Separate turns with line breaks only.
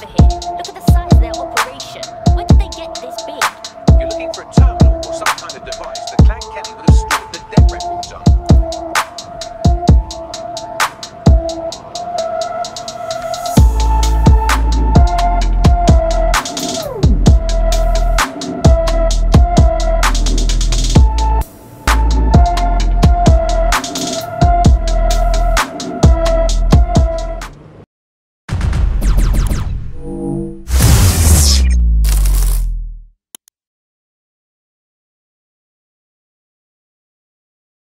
the hit.